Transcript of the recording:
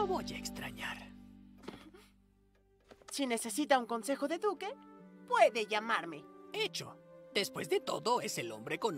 Lo voy a extrañar. Si necesita un consejo de Duque, puede llamarme. Hecho. Después de todo, es el hombre con